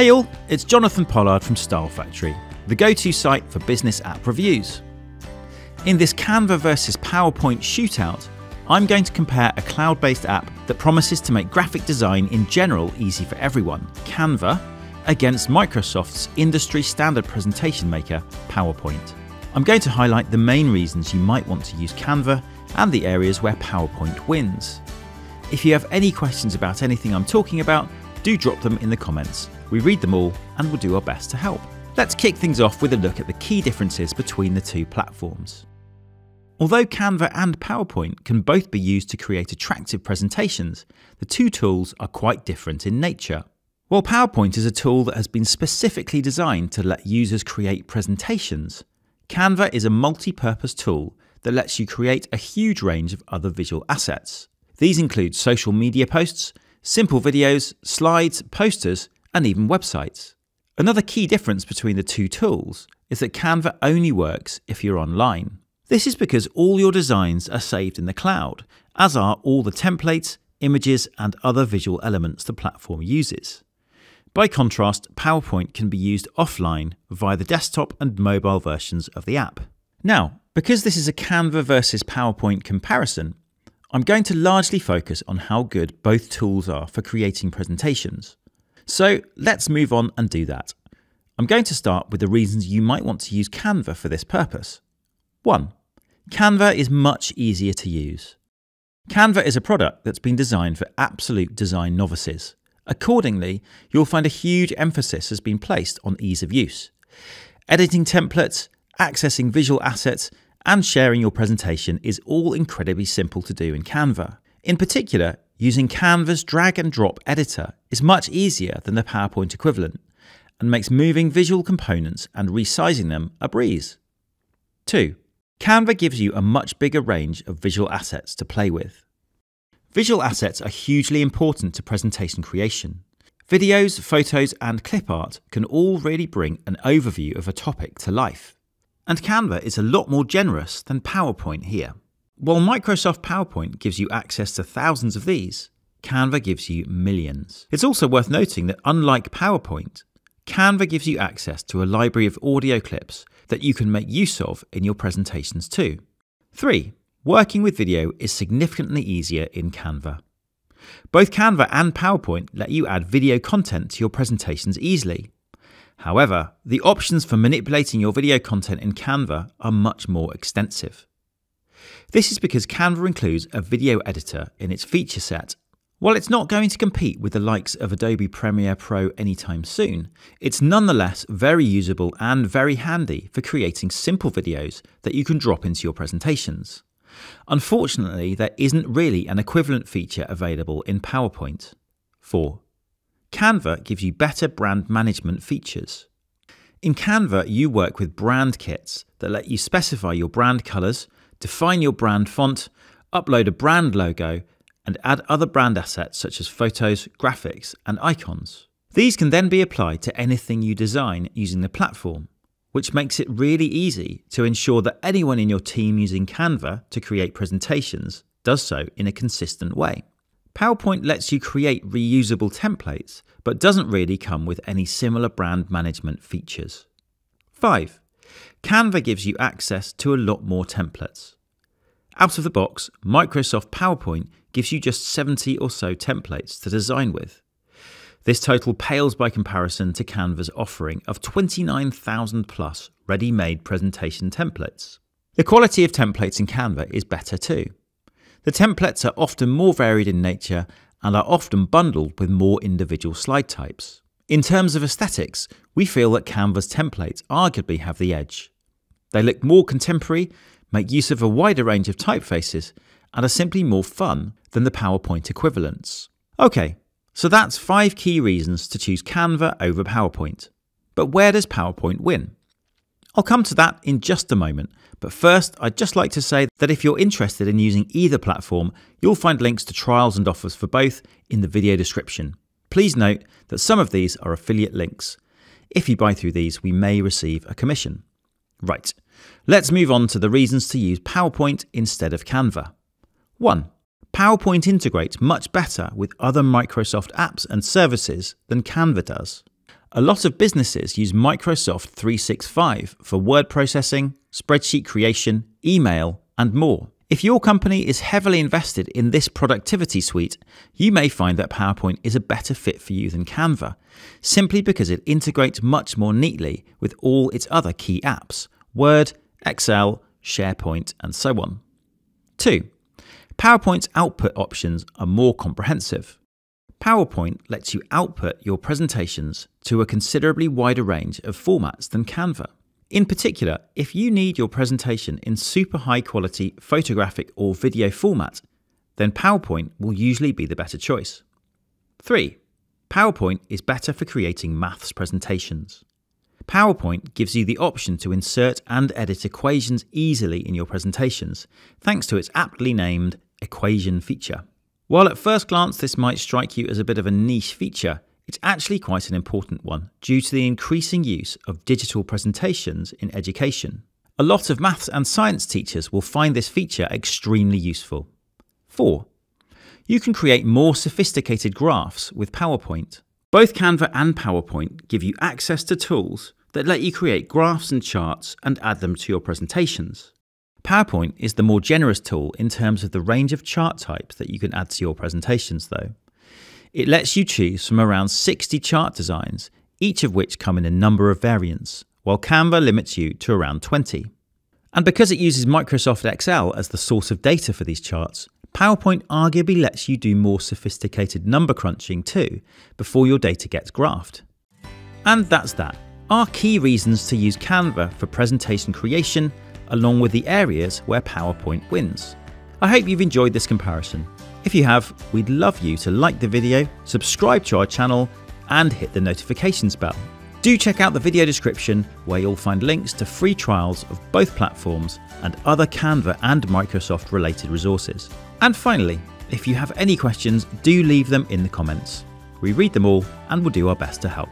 Hey all, it's Jonathan Pollard from Style Factory, the go to site for business app reviews. In this Canva versus PowerPoint shootout, I'm going to compare a cloud based app that promises to make graphic design in general easy for everyone, Canva, against Microsoft's industry standard presentation maker, PowerPoint. I'm going to highlight the main reasons you might want to use Canva and the areas where PowerPoint wins. If you have any questions about anything I'm talking about, do drop them in the comments. We read them all and will do our best to help. Let's kick things off with a look at the key differences between the two platforms. Although Canva and PowerPoint can both be used to create attractive presentations, the two tools are quite different in nature. While PowerPoint is a tool that has been specifically designed to let users create presentations, Canva is a multi purpose tool that lets you create a huge range of other visual assets. These include social media posts, simple videos, slides, posters, and even websites. Another key difference between the two tools is that Canva only works if you're online. This is because all your designs are saved in the cloud, as are all the templates, images, and other visual elements the platform uses. By contrast, PowerPoint can be used offline via the desktop and mobile versions of the app. Now, because this is a Canva versus PowerPoint comparison, I'm going to largely focus on how good both tools are for creating presentations. So let's move on and do that. I'm going to start with the reasons you might want to use Canva for this purpose. 1. Canva is much easier to use. Canva is a product that's been designed for absolute design novices. Accordingly, you'll find a huge emphasis has been placed on ease of use. Editing templates, accessing visual assets, and sharing your presentation is all incredibly simple to do in Canva. In particular, using Canva's drag and drop editor is much easier than the PowerPoint equivalent and makes moving visual components and resizing them a breeze. 2. Canva gives you a much bigger range of visual assets to play with. Visual assets are hugely important to presentation creation. Videos, photos, and clip art can all really bring an overview of a topic to life. And Canva is a lot more generous than PowerPoint here. While Microsoft PowerPoint gives you access to thousands of these, Canva gives you millions. It's also worth noting that unlike PowerPoint, Canva gives you access to a library of audio clips that you can make use of in your presentations too. 3. Working with video is significantly easier in Canva. Both Canva and PowerPoint let you add video content to your presentations easily. However, the options for manipulating your video content in Canva are much more extensive. This is because Canva includes a video editor in its feature set while it's not going to compete with the likes of Adobe Premiere Pro anytime soon, it's nonetheless very usable and very handy for creating simple videos that you can drop into your presentations. Unfortunately, there isn't really an equivalent feature available in PowerPoint. 4. Canva gives you better brand management features. In Canva, you work with brand kits that let you specify your brand colours, define your brand font, upload a brand logo, and add other brand assets such as photos, graphics, and icons. These can then be applied to anything you design using the platform, which makes it really easy to ensure that anyone in your team using Canva to create presentations does so in a consistent way. PowerPoint lets you create reusable templates, but doesn't really come with any similar brand management features. 5. Canva gives you access to a lot more templates. Out of the box, Microsoft PowerPoint gives you just 70 or so templates to design with. This total pales by comparison to Canva's offering of 29,000 plus ready made presentation templates. The quality of templates in Canva is better too. The templates are often more varied in nature and are often bundled with more individual slide types. In terms of aesthetics, we feel that Canva's templates arguably have the edge. They look more contemporary, make use of a wider range of typefaces, and are simply more fun than the PowerPoint equivalents. Okay, so that's five key reasons to choose Canva over PowerPoint. But where does PowerPoint win? I'll come to that in just a moment, but first I'd just like to say that if you're interested in using either platform, you'll find links to trials and offers for both in the video description. Please note that some of these are affiliate links. If you buy through these, we may receive a commission. Right, let's move on to the reasons to use PowerPoint instead of Canva. 1. PowerPoint integrates much better with other Microsoft apps and services than Canva does. A lot of businesses use Microsoft 365 for word processing, spreadsheet creation, email, and more. If your company is heavily invested in this productivity suite, you may find that PowerPoint is a better fit for you than Canva, simply because it integrates much more neatly with all its other key apps Word, Excel, SharePoint, and so on. 2. PowerPoint's output options are more comprehensive. PowerPoint lets you output your presentations to a considerably wider range of formats than Canva. In particular, if you need your presentation in super high quality photographic or video format, then PowerPoint will usually be the better choice. 3. PowerPoint is better for creating maths presentations. PowerPoint gives you the option to insert and edit equations easily in your presentations, thanks to its aptly named equation feature. While at first glance this might strike you as a bit of a niche feature, it's actually quite an important one due to the increasing use of digital presentations in education. A lot of maths and science teachers will find this feature extremely useful. 4. You can create more sophisticated graphs with PowerPoint. Both Canva and PowerPoint give you access to tools that let you create graphs and charts and add them to your presentations. PowerPoint is the more generous tool in terms of the range of chart types that you can add to your presentations, though. It lets you choose from around 60 chart designs, each of which come in a number of variants, while Canva limits you to around 20. And because it uses Microsoft Excel as the source of data for these charts, PowerPoint arguably lets you do more sophisticated number crunching too before your data gets graphed. And that's that. Our key reasons to use Canva for presentation creation, along with the areas where PowerPoint wins. I hope you've enjoyed this comparison. If you have, we'd love you to like the video, subscribe to our channel, and hit the notifications bell. Do check out the video description where you'll find links to free trials of both platforms and other Canva and Microsoft related resources. And finally, if you have any questions, do leave them in the comments. We read them all and we'll do our best to help.